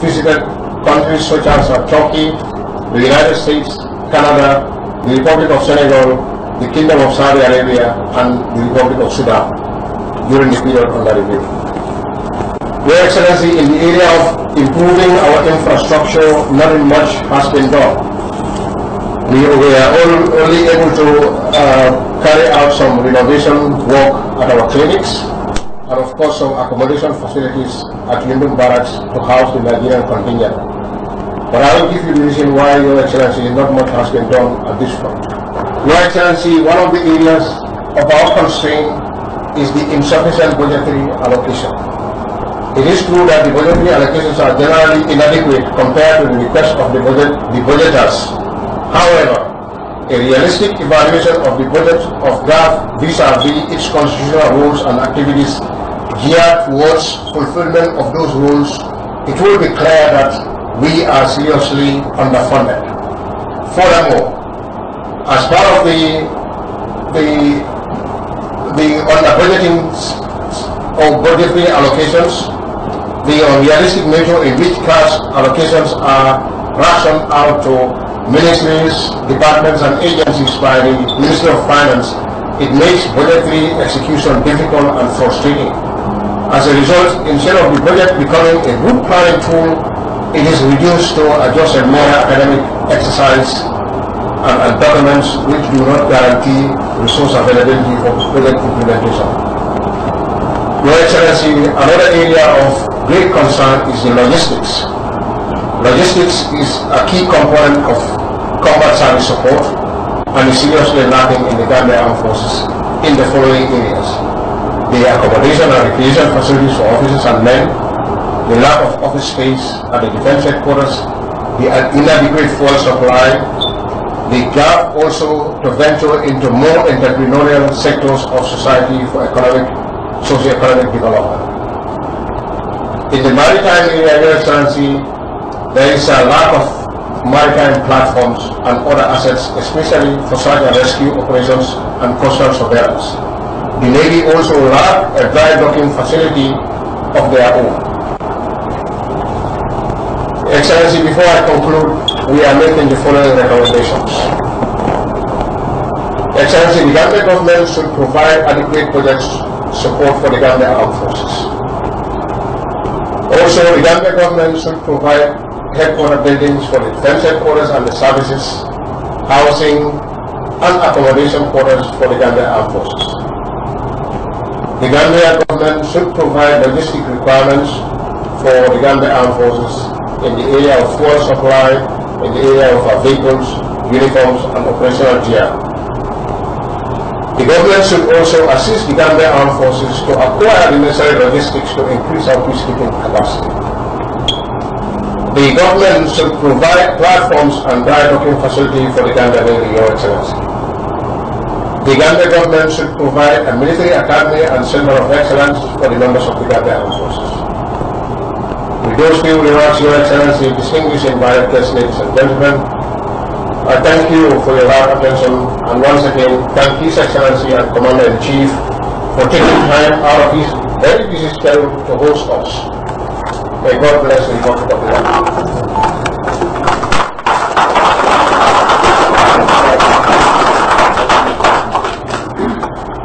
visited countries such as uh, Turkey, the United States, Canada, the Republic of Senegal, the Kingdom of Saudi Arabia, and the Republic of Sudan during the period under review. Your Excellency, in the area of improving our infrastructure, nothing much has been done. We, are only able to uh, carry out some renovation work at our clinics, and of course some accommodation facilities at Yundum Barracks to house the Nigerian contingent. But I will give you the reason why, Your Excellency, not much has been done at this front. Your Excellency, one of the areas of our constraint is the insufficient budgetary allocation. It is true that the budgetary allocations are generally inadequate compared to the request of the, budget, the budgeters. However, a realistic evaluation of the budget of GAF vis-à-vis its constitutional roles and activities geared towards fulfillment of those roles, it will be clear that we are seriously underfunded. Furthermore, as part of the the the under-budgeting of budgetary allocations, the unrealistic nature in which cash allocations are rationed out to ministries, departments and agencies by the Ministry of Finance, it makes budgetary execution difficult and frustrating. As a result, instead of the project becoming a good planning tool, it is reduced to just a mere academic exercise and, and documents which do not guarantee resource availability for project implementation. Your Excellency, another area of great concern is the logistics. Logistics is a key component of combat service support and is seriously lacking in the Gambia Armed Forces in the following areas. The accommodation and recreation facilities for officers and men, the lack of office space at the defense headquarters, the inadequate fuel supply, the gap also to venture into more entrepreneurial sectors of society for economic, socio-economic development. In the maritime area, Your Excellency, there is a lack of maritime platforms and other assets, especially for search and rescue operations and coastal surveillance. The Navy also lack a dry docking facility of their own. Excellency, before I conclude, we are making the following recommendations. Excellency, the Gambia government should provide adequate project support for the Gambia Armed Forces. Also, the Gambia government should provide headquarter buildings for the defense headquarters and the services, housing, and accommodation quarters for the Gambia Armed Forces. The Gambia government should provide logistic requirements for the Gambia Armed Forces in the area of fuel supply, in the area of our vehicles, uniforms, and operational gear. The government should also assist the Gambia Armed Forces to acquire the necessary logistics to increase our peacekeeping capacity. The government should provide platforms and dry docking facility for the Gambia Navy, Your Excellency. The Gambia government should provide a military academy and center of excellence for the members of the Gambia Armed Forces. With those few remarks, Your Excellency, distinguished invited guests, ladies and gentlemen, I thank you for your loud attention and once again thank His Excellency and Commander-in-Chief for taking time out of his very busy schedule to host us. May God bless the Republic of Iran.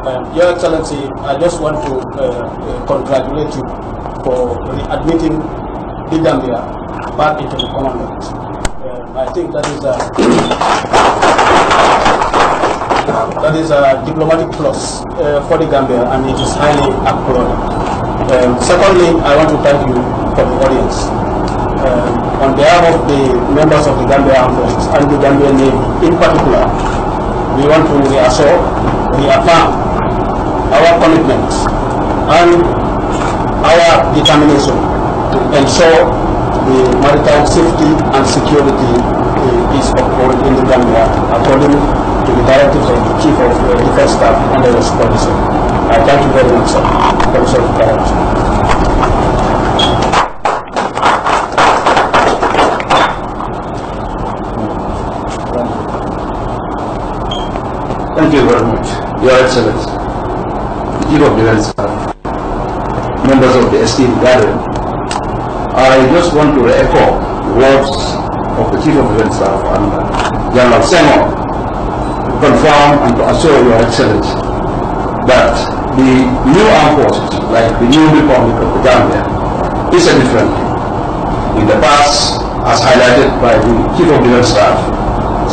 Uh, Your Excellency, I just want to uh, uh, congratulate you for admitting the Gambia back into the Commonwealth. Uh, I think that is a that is a diplomatic plus uh, for the Gambia, and it is highly applauded. Um, secondly, I want to thank you for the audience. Um, on behalf of the members of the Gambia Armed Forces and the Gambia Navy in particular, we want to reassure, reaffirm our commitment and our determination to ensure the maritime safety and security uh, is upheld in the Gambia according to the directives of the Chief of uh, Defense Staff under the supervision. I thank you very much, sir. Professor Karaj. Thank you very much, Your Excellency, the Chief of Defense Staff, members of the esteemed gathering, I just want to echo words of the Chief of Defense Staff and General Senghor to confirm and to assure Your Excellency that the new armed forces, like the new Republic of the Gambia, is a different thing. In the past, as highlighted by the Chief of Defense Staff,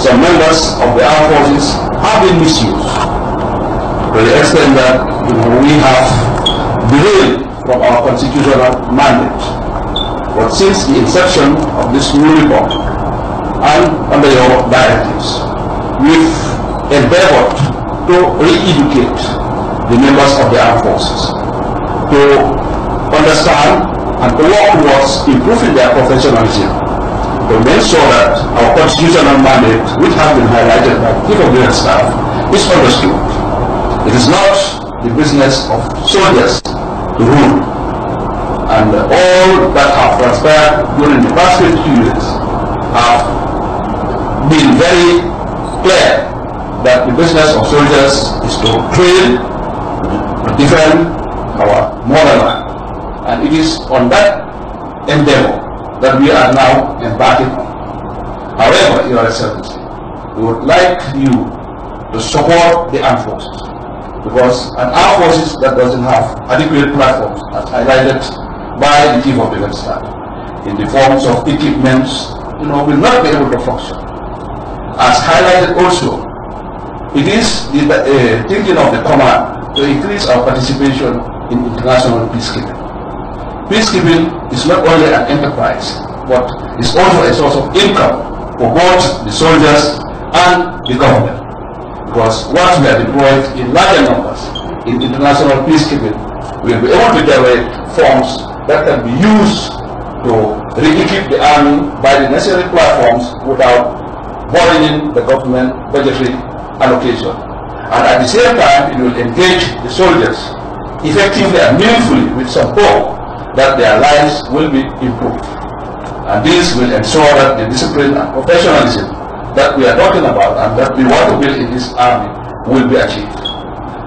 some members of the armed forces have been misused to the extent that we have derailed from our constitutional mandate. But since the inception of this new republic and under your directives, we've endeavored to re-educate the members of the armed forces to understand and to work towards improving their professionalism to make sure that our constitutional mandate, which has been highlighted by Chief of Staff, is understood. It is not the business of soldiers to rule. And all that have transpired during the past 50 years have been very clear that the business of soldiers is to train, to defend our motherland. And it is on that endeavor that we are now embarking on. However, Your Excellency, we would like you to support the armed forces because an armed forces that doesn't have adequate platforms, as highlighted by the Chief of Defense Staff, in the forms of equipments, you know, will not be able to function. As highlighted also, it is the uh, thinking of the command to increase our participation in international peacekeeping. Peacekeeping is not only an enterprise, but is also a source of income for both the soldiers and the government. Because once we are deployed in larger numbers in international peacekeeping, we will be able to generate funds that can be used to re-equip the army by the necessary platforms without burdening the government budgetary allocation. And at the same time, it will engage the soldiers effectively and meaningfully with some hope that their lives will be improved. And this will ensure that the discipline and professionalism that we are talking about and that we want to build in this army will be achieved.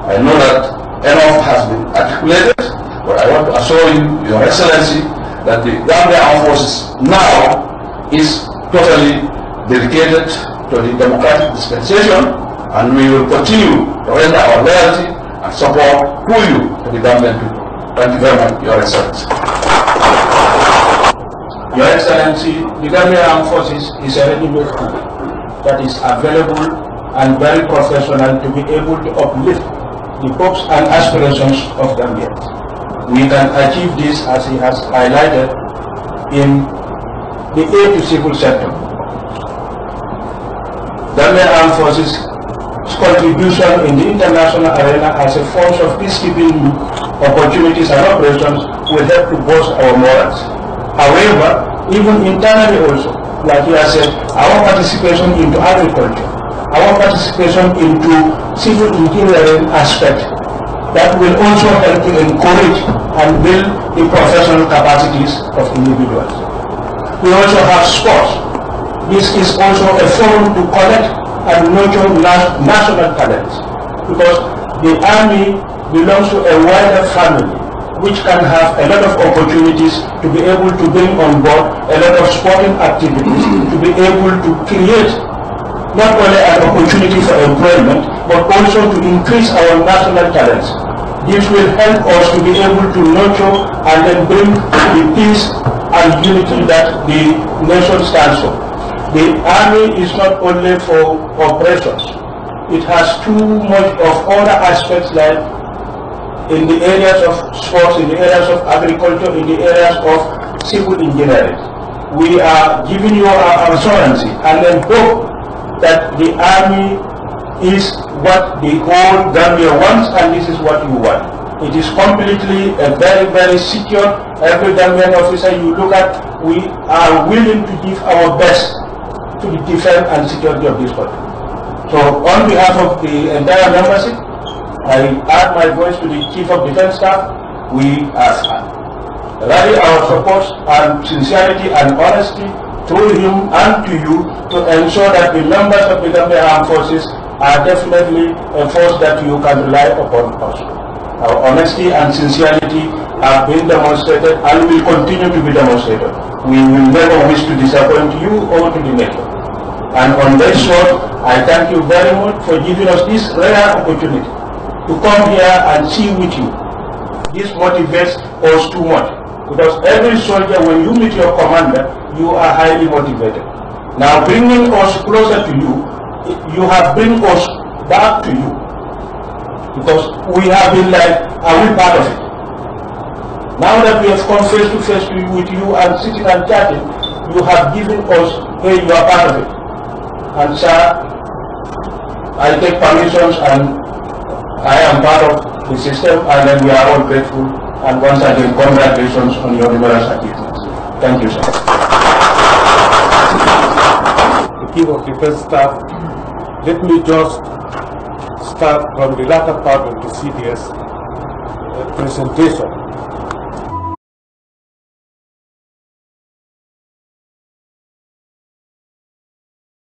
I know that enough has been articulated, but I want to assure you, Your Excellency, that the Gambia Armed Forces now is totally dedicated to the democratic dispensation and we will continue to render our loyalty and support to you, to the Gambian people. Thank you very much, Your Excellency. Your Excellency, the Gambia Armed Forces is a ready-made that is available and very professional to be able to uplift the hopes and aspirations of Gambians. We can achieve this as he has highlighted in the aid to civil sector. Gambia Armed Forces contribution in the international arena as a force of peacekeeping opportunities and operations will help to boost our morals. However, even internally also, like you said, our participation into agriculture, our participation into civil engineering aspect, that will also help to encourage and build the professional capacities of individuals. We also have sports. This is also a forum to collect and nurture national talents because the army belongs to a wider family which can have a lot of opportunities to be able to bring on board a lot of sporting activities, to be able to create not only an opportunity for employment, but also to increase our national talents. This will help us to be able to nurture and then bring the peace and unity that the nation stands for. The army is not only for operations. It has too much of other aspects like in the areas of sports, in the areas of agriculture, in the areas of civil engineering. We are giving you our assurance and then hope that the army is what the whole Gambia wants and this is what you want. It is completely a very, very secure. Every Gambian officer you look at, we are willing to give our best to the defense and security of this country. So on behalf of the entire membership, I add my voice to the Chief of Defense Staff. We are rally our support and sincerity and honesty to him and to you to ensure that the members of the Gambia Armed Forces are definitely a force that you can rely upon. Our honesty and sincerity have been demonstrated and will continue to be demonstrated. We will never wish to disappoint you or to the nation. And on that short, I thank you very much for giving us this rare opportunity to come here and see with you. This motivates us too much. Because every soldier, when you meet your commander, you are highly motivated. Now bringing us closer to you, you have bring us back to you. Because we have been like, are we part of it? Now that we have come face to face with you and sitting and chatting, you have given us, hey, you are part of it. And sir, I take permissions and I am part of the system and then we are all grateful. And once again, congratulations on your numerous achievements. Thank you, sir. the Chief of Defense Staff, let me just start from the latter part of the CDS uh, presentation.